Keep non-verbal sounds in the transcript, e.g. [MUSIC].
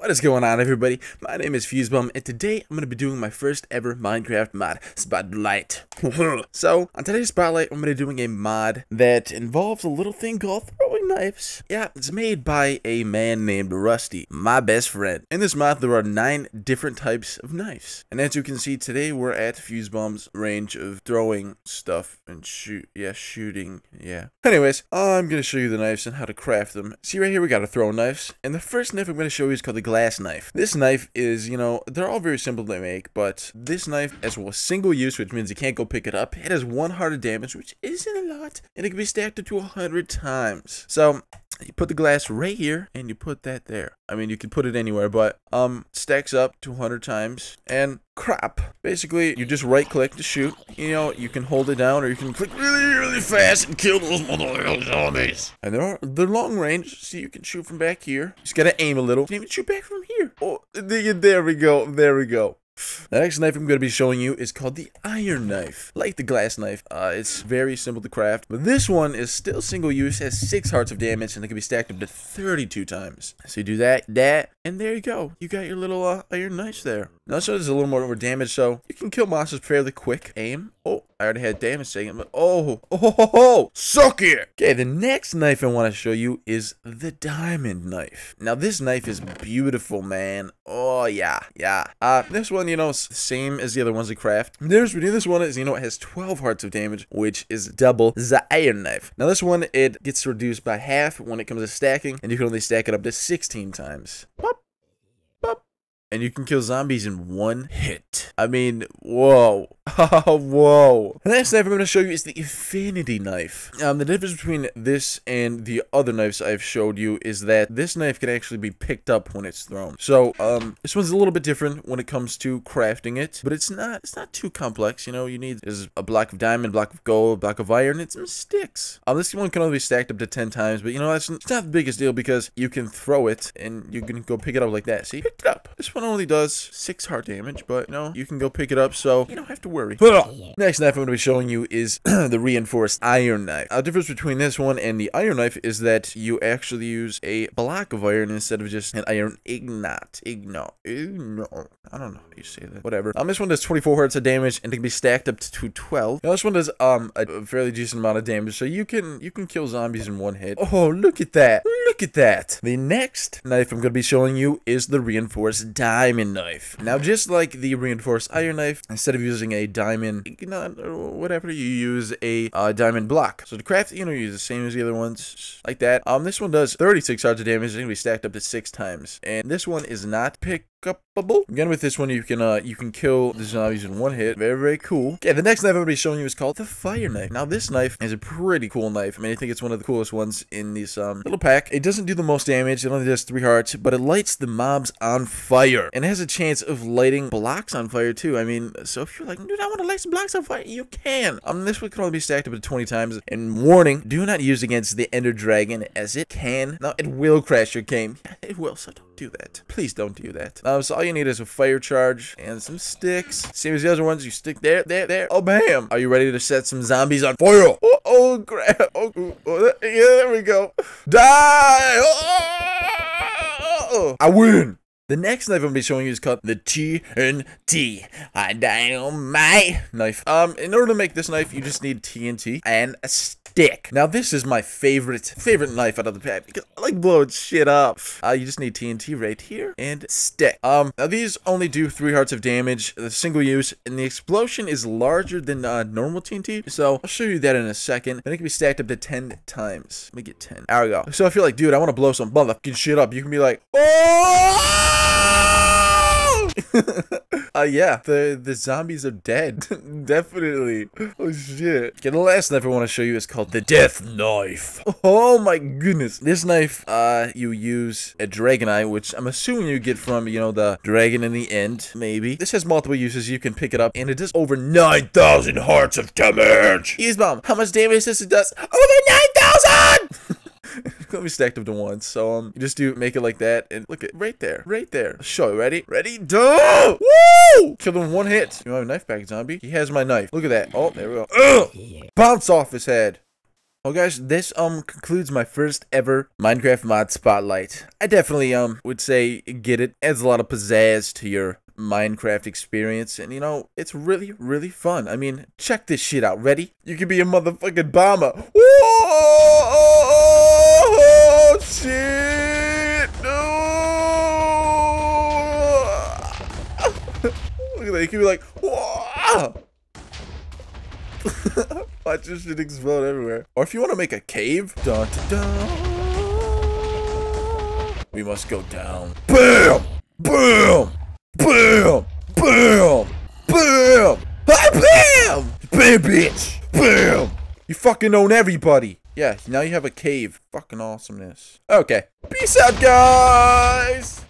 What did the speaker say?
What is going on everybody? My name is Fusebaum and today I'm going to be doing my first ever Minecraft mod, Spotlight. [LAUGHS] so, on today's Spotlight I'm going to be doing a mod that involves a little thing called throwing knives. Yeah, it's made by a man named Rusty, my best friend. In this mod there are 9 different types of knives. And as you can see today we're at Fusebaum's range of throwing stuff and shoot, yeah, shooting, yeah. Anyways, I'm going to show you the knives and how to craft them. See right here we got a throwing knives. And the first knife I'm going to show you is called the glass knife. This knife is, you know, they're all very simple to make, but this knife as well single use, which means you can't go pick it up. It has one heart of damage, which isn't a lot, and it can be stacked up to 100 times. So, you put the glass right here and you put that there. I mean, you can put it anywhere, but um, stacks up 200 times and crap. Basically, you just right click to shoot. You know, you can hold it down or you can click really, really fast and kill those mother zombies. And they're, they're long range, so you can shoot from back here. Just gotta aim a little. You can even shoot back from here. Oh, there we go. There we go. The next knife I'm going to be showing you is called the iron knife. Like the glass knife, uh, it's very simple to craft. But this one is still single use, has 6 hearts of damage, and it can be stacked up to 32 times. So you do that, that, and there you go. You got your little uh, iron knife there. Now, so there's a little more damage, so you can kill monsters fairly quick. Aim. Oh, I already had damage taken, but oh, oh, oh, oh, oh, suck it! Okay, the next knife I want to show you is the diamond knife. Now, this knife is beautiful, man. Oh, yeah, yeah. Uh, this one, you know, same as the other ones I craft. The difference between this one is, you know, it has 12 hearts of damage, which is double the iron knife. Now, this one, it gets reduced by half when it comes to stacking, and you can only stack it up to 16 times. Pop. And you can kill zombies in one hit. I mean, whoa. [LAUGHS] whoa. The next knife I'm going to show you is the Infinity Knife. Um, the difference between this and the other knives I've showed you is that this knife can actually be picked up when it's thrown. So, um, this one's a little bit different when it comes to crafting it, but it's not, it's not too complex. You know, you need is a block of diamond, block of gold, block of iron, and some sticks. Um, this one can only be stacked up to 10 times, but you know, that's it's not the biggest deal because you can throw it and you can go pick it up like that. See, picked it up. This only does six heart damage, but you know, you can go pick it up, so you don't have to worry. Next knife I'm going to be showing you is [CLEARS THROAT] the reinforced iron knife. The difference between this one and the iron knife is that you actually use a block of iron instead of just an iron ignat. Ignat. Ignat. I don't know how you say that. Whatever. Um, this one does 24 hearts of damage and it can be stacked up to 12. Now, this one does um a fairly decent amount of damage, so you can you can kill zombies in one hit. Oh, look at that. Look at that. The next knife I'm going to be showing you is the reinforced diamond knife. Now, just like the reinforced iron knife, instead of using a diamond, not whatever, you use a uh, diamond block. So to craft, you know, you use the same as the other ones, like that. Um, this one does 36 hearts of damage. It's to be stacked up to six times. And this one is not pick upable. Again, with this one, you can uh, you can kill the zombies in one hit. Very, very cool. Okay, the next knife I'm going to be showing you is called the fire knife. Now, this knife is a pretty cool knife. I mean, I think it's one of the coolest ones in this um, little pack. It doesn't do the most damage. It only does three hearts, but it lights the mobs on fire. And has a chance of lighting blocks on fire, too. I mean, so if you're like, dude, I want to light some blocks on fire, you can. Um, this one can only be stacked up to 20 times. And warning, do not use against the Ender Dragon, as it can. Now, it will crash your game. It will, so don't do that. Please don't do that. Um, so all you need is a fire charge and some sticks. Same as the other ones. You stick there, there, there. Oh, bam. Are you ready to set some zombies on fire? Oh, oh crap. Oh, oh, yeah, there we go. Die. Oh, I win. The next knife I'm going to be showing you is called the TNT. I dynamite knife. Um, in order to make this knife, you just need TNT and a stick. Now, this is my favorite, favorite knife out of the pack because I like blowing shit up. Uh, you just need TNT right here and stick. Um, now these only do three hearts of damage, the single use, and the explosion is larger than uh, normal TNT. So I'll show you that in a second. And it can be stacked up to 10 times. Let me get 10. There we go. So if you're like, dude, I want to blow some motherfucking shit up, you can be like, oh! [LAUGHS] uh, yeah, the the zombies are dead. [LAUGHS] Definitely. Oh shit. Okay, the last knife I want to show you is called the Death Knife. [LAUGHS] Oh my goodness. This knife, uh, you use a dragon eye, which I'm assuming you get from, you know, the dragon in the end, maybe. This has multiple uses. You can pick it up, and it does over 9,000 hearts of damage. Ease bomb. How much damage does it does? Over 9,000! [LAUGHS] Let me stacked up to one. So um, you just do make it like that, and look at right there, right there. Show you. Ready? Ready? Do! Woo! Killed him one hit. You have a knife back, zombie. He has my knife. Look at that. Oh, there we go. Ugh! Bounce off his head. Well, guys, this um concludes my first ever Minecraft mod spotlight. I definitely um would say get it. Adds a lot of pizzazz to your Minecraft experience, and you know it's really really fun. I mean, check this shit out. Ready? You can be a motherfucking bomber. Whoa! Shit! No! Look at that. You can be like, whoa! [LAUGHS] Watch this shit explode everywhere. Or if you want to make a cave, dun, dun, dun, we must go down. Bam! Bam! Bam! Bam! Bam! Bam! Bam, bitch! Bam! You fucking own everybody. Yeah, now you have a cave. Fucking awesomeness. Okay. Peace out, guys!